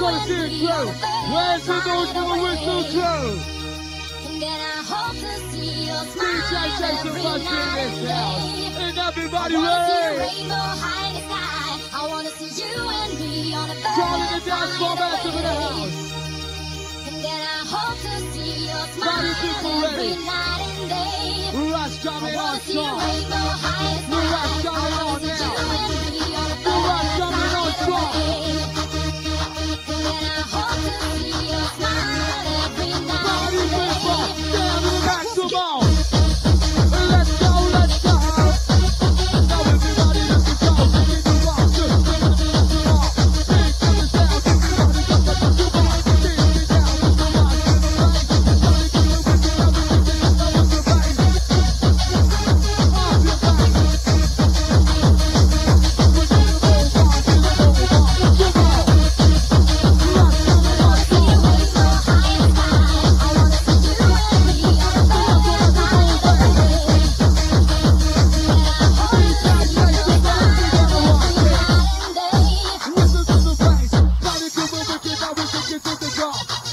wanna see it crew? Where's the noise for the whistle crew? DJ Jason Bushby in this house. And everybody ready? Charlie the dance floor in the house. Party people ready? Rush coming on strong. Rush coming on now. Take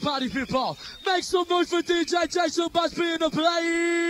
party people, make some noise for DJ Jason Bushby in the place.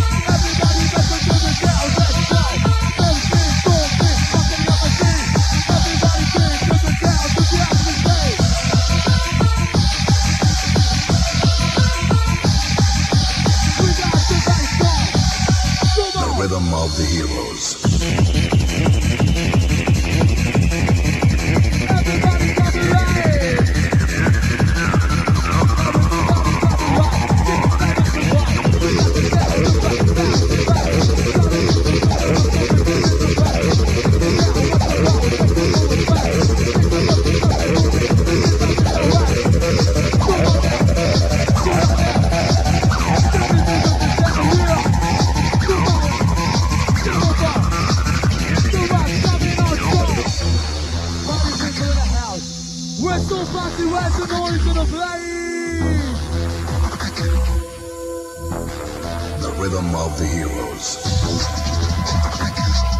rhythm of the heroes.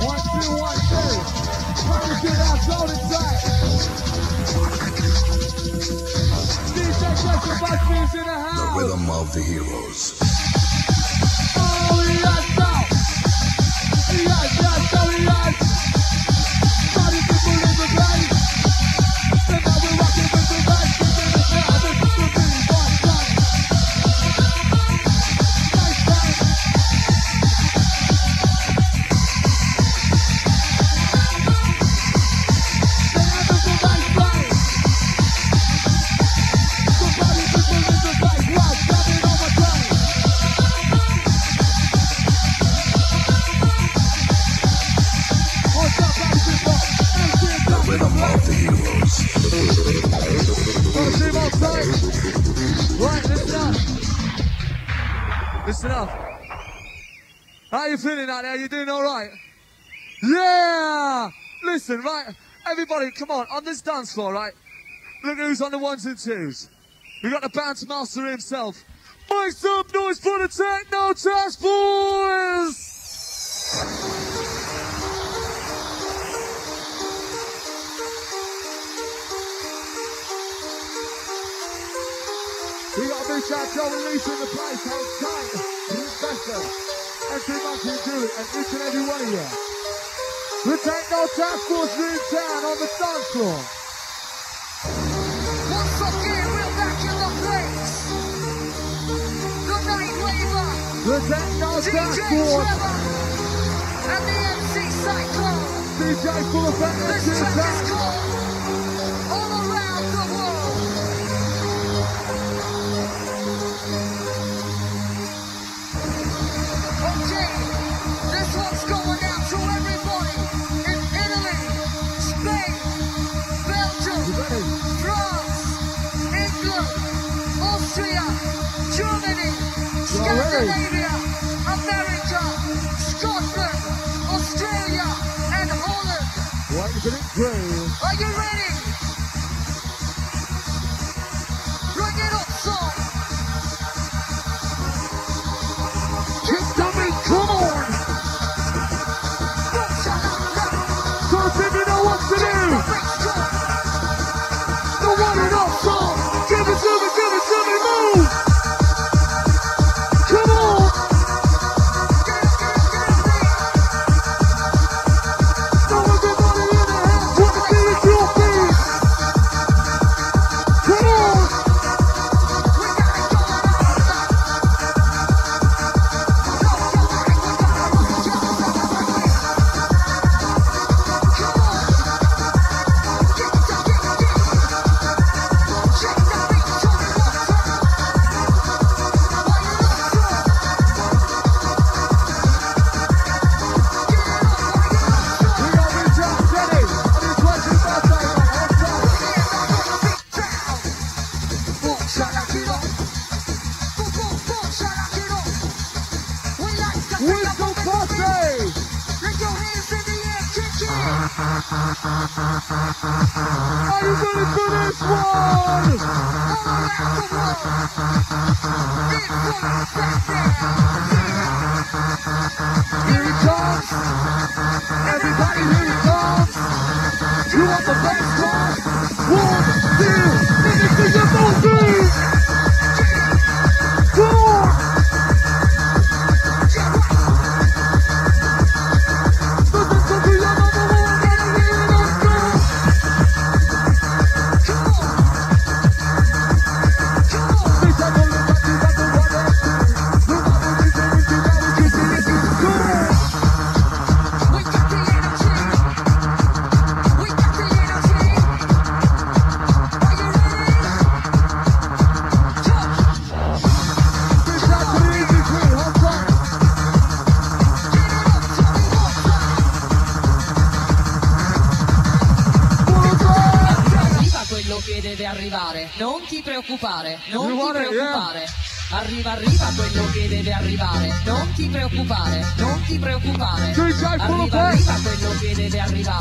One, two, one, two. Party get out, zone inside. DJ Jason Bushby's in the The rhythm of the heroes. right there? You doing all right? Yeah! Listen, right, everybody, come on, on this dance floor, right? Look who's on the ones and twos. We got the bounce master himself. Make some noise for the techno task force! We got a big shout to Joe and in the place. Hold tight. This better everything we do, and each and every one of you. We take no task force room down on the dance floor. Once again, we're back in the place. The night raver. We take no task force. And the MC Cyclone. DJ full effect. This track is called. All right. arriva arriva quello che deve arrivare. Non ti preoccupare non ti preoccupare. Arriva arriva quello che deve arrivare.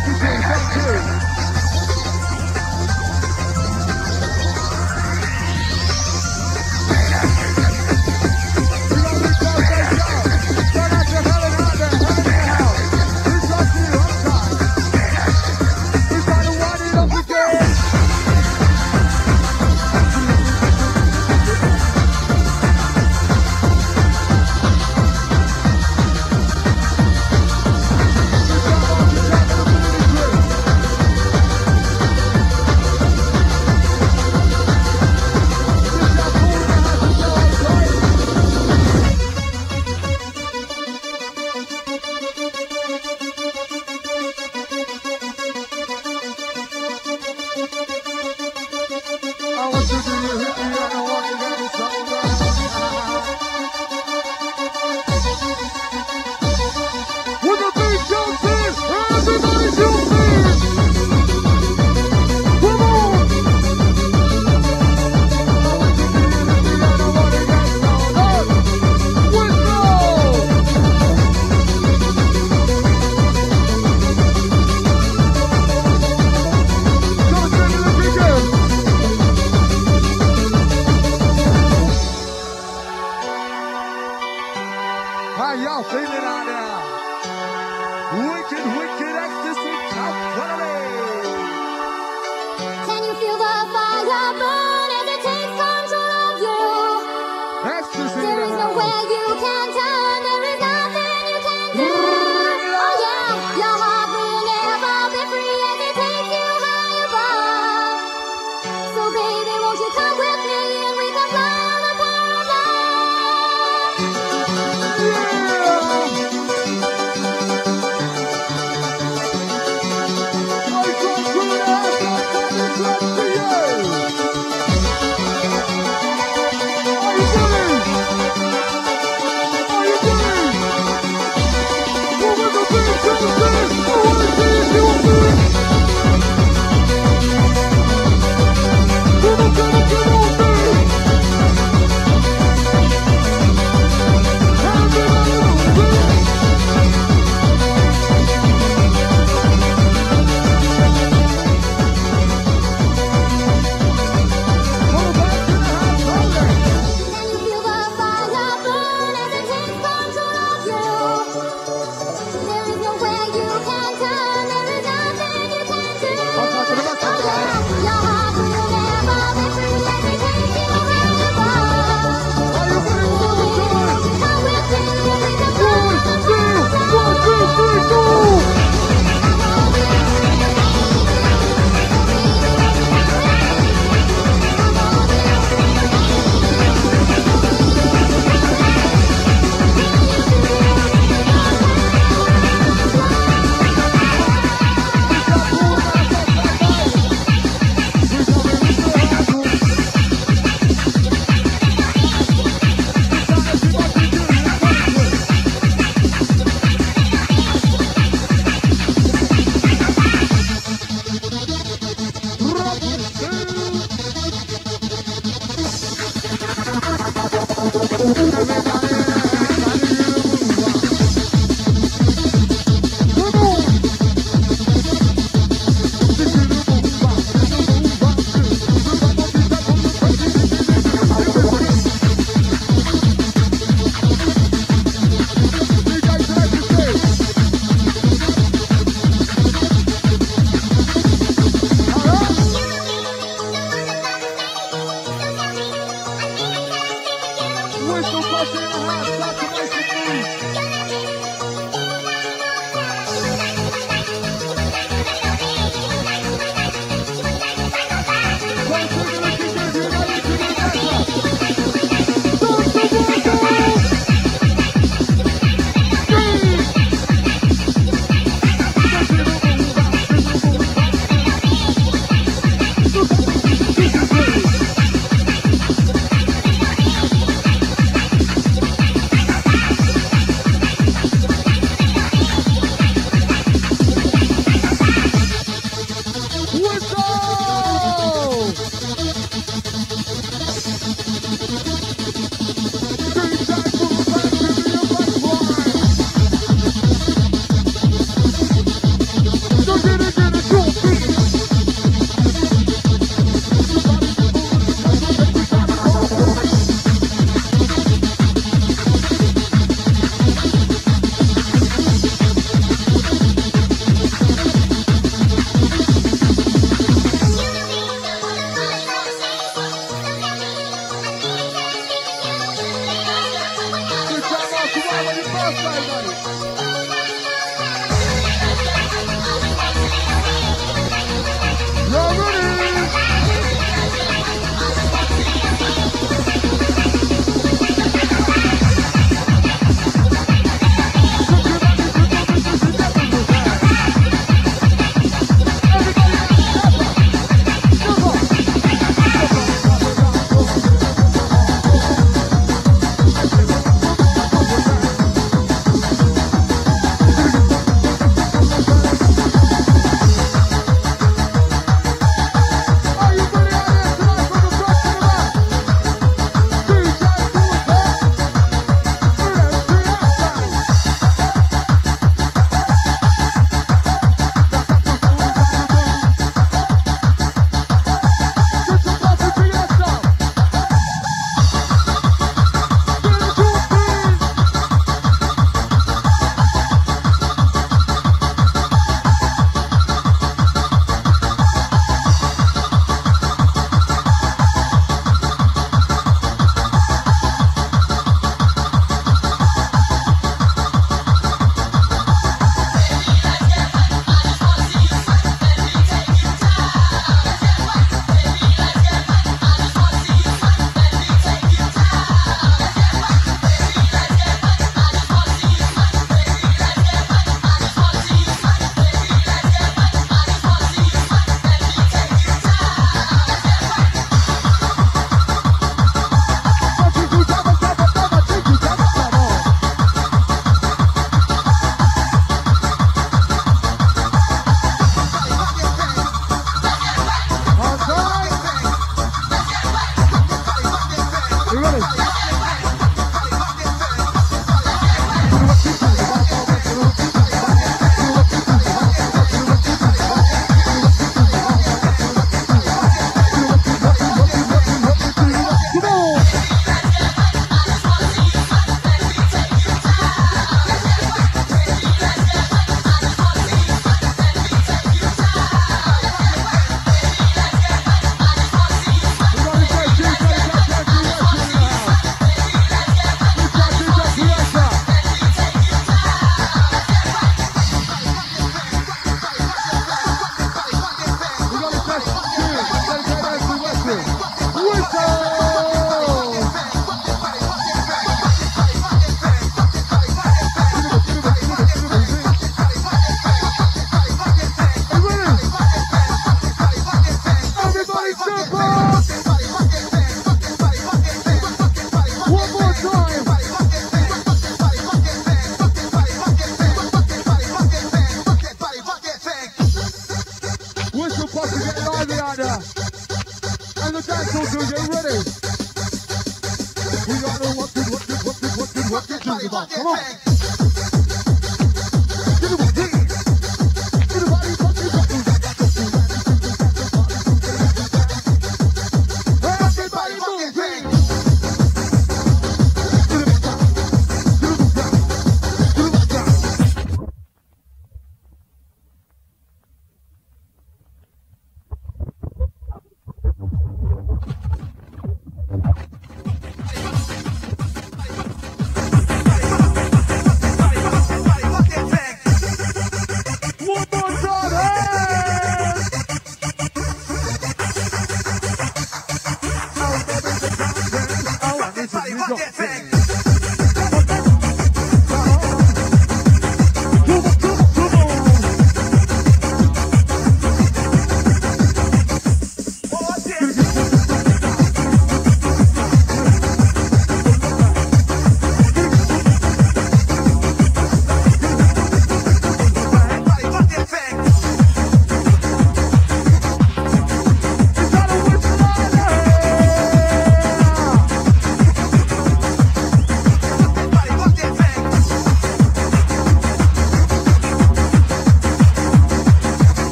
Gucci gang, let's go. Sing it Wilson fazendo raça.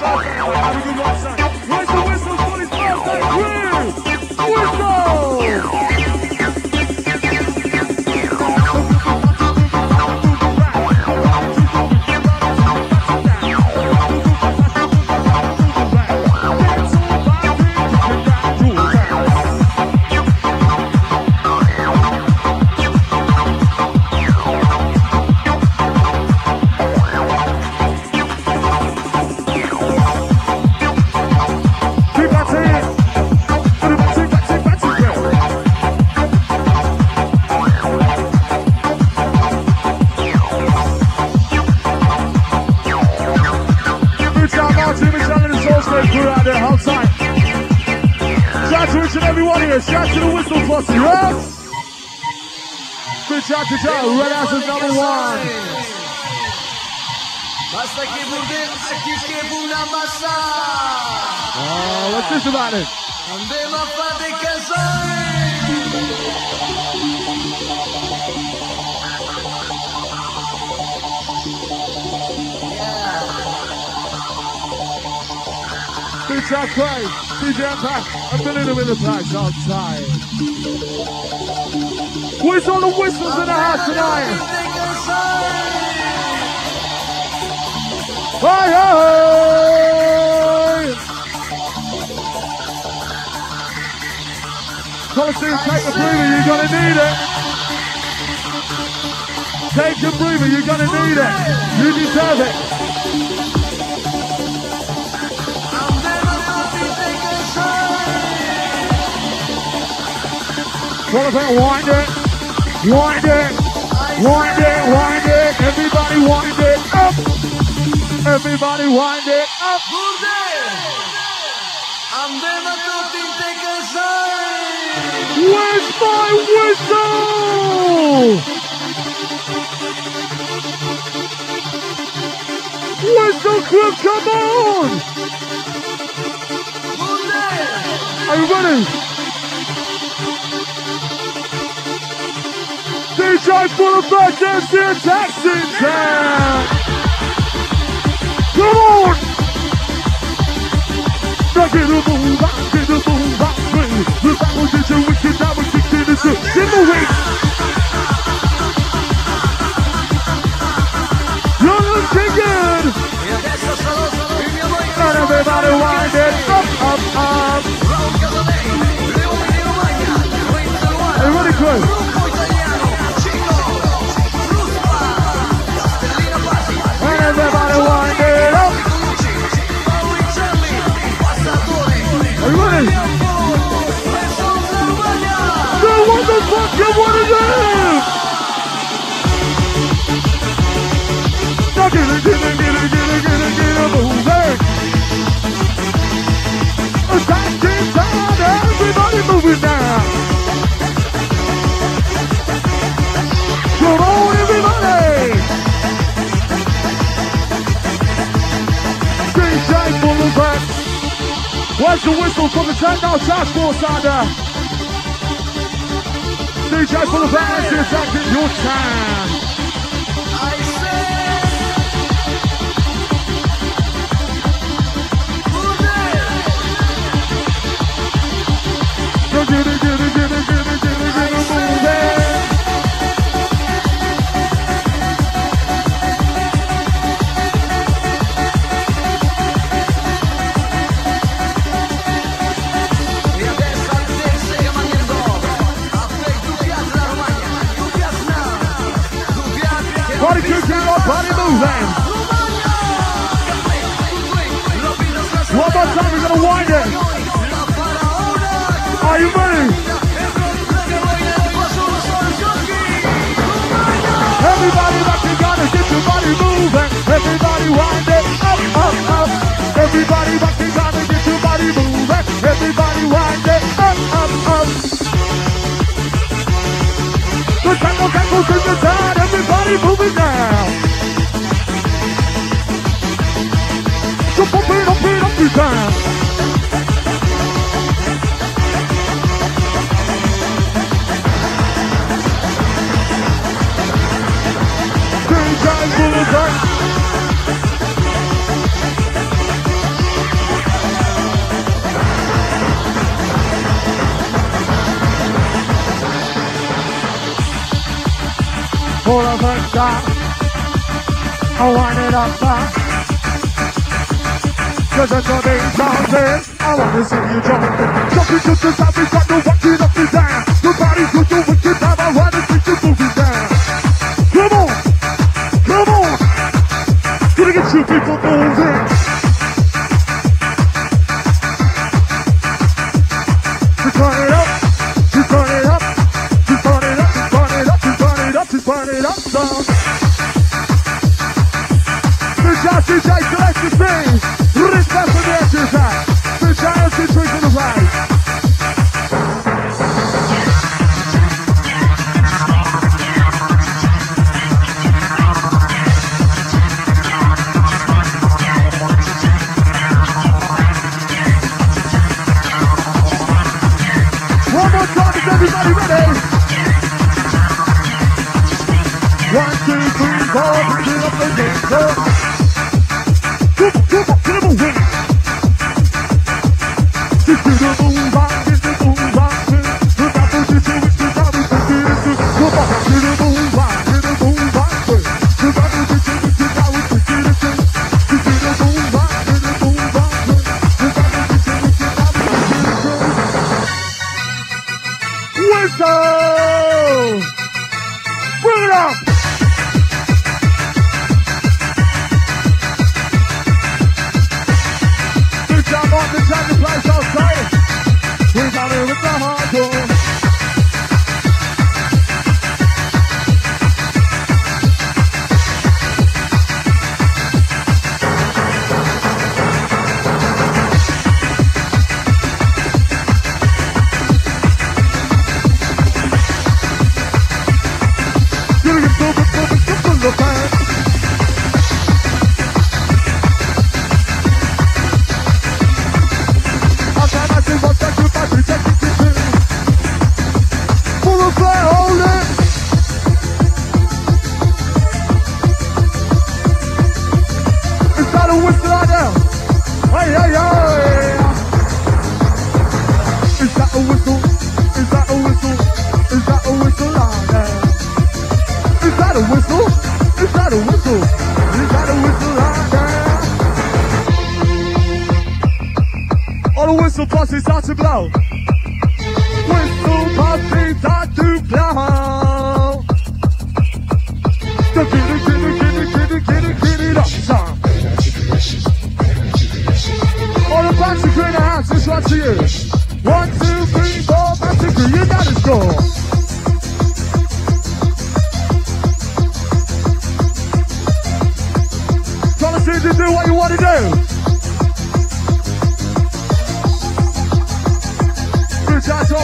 Thank you. What's this Oh, about it. Ande Mafade DJ Impact, a minute of impact on the whistles in the house tonight? Take breather, you're gonna need it. Take the breather, you're gonna need it. You deserve it. What wind it? Wind it. Wind it, wind it, everybody wind it up. Everybody wind it up. Where's my whistle? Whistle club, come on! Are you ready? DJ Full-effect, that's in Jackson time. Come on! Get up and move out, get and move baby. The battle did you wicked, that was kicked in the sun. In the way. You're looking good. And everybody wind it up, up, up. Everybody close. Romagna. So what the fuck you wanna do? Now get it, get it, get it, get it, get it, get it moving. Attack in time, everybody moving now. Where's the whistle from the 10 now task force out there? DJ Boulevard is attacking your time. I say, So get Body kicking up, body moving. One more time, we're gonna wind it. Are you ready? Everybody rock together, get your body moving. Everybody wind it up, up, up. Everybody rock together, get your body moving. Everybody wind it up, up, up. Tango tango to the everybody moving now. So pump it up, it up, it down. DJ Boulevard. Hold up and stop. I wind it up back. Cause that's what they sounded. I wanna see you jump. Jump into the top, we got to watch it up and down. Your body's good, you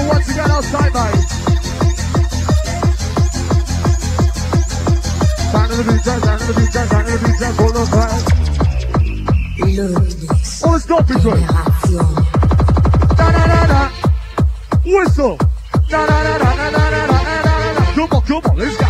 once again outside, mate. Down to the beach, down to the beach, Oh, it's not good. Da da da da. Whistle. Come on, come on, let's go.